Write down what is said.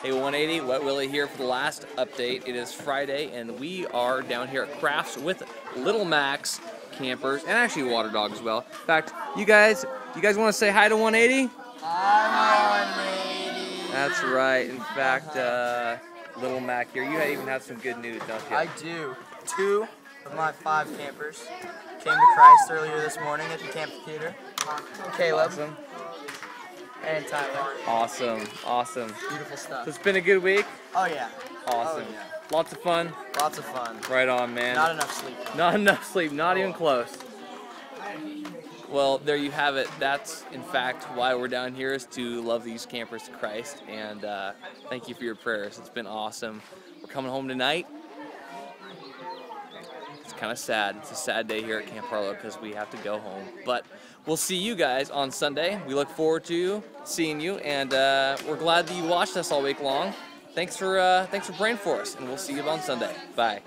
Hey 180, Wet Willie here for the last update. It is Friday and we are down here at Crafts with Little Mac's campers and actually Water Dog as well. In fact, you guys, you guys want to say hi to 180? Hi, 180. That's right. In fact, uh, Little Mac here, you even have some good news, don't you? I do. Two of my five campers came to Christ earlier this morning at the camp theater. Caleb Awesome. And Tyler. Awesome. Awesome. Beautiful So it's been a good week. Oh yeah. Awesome. Oh, yeah. Lots of fun. Lots of fun. Right on, man. Not enough sleep. Not enough sleep, not even close. Well, there you have it. That's, in fact, why we're down here is to love these campers to Christ. And uh, thank you for your prayers. It's been awesome. We're coming home tonight. Kind of sad. It's a sad day here at Camp Harlow because we have to go home. But we'll see you guys on Sunday. We look forward to seeing you, and uh, we're glad that you watched us all week long. Thanks for uh, thanks for praying for us, and we'll see you on Sunday. Bye.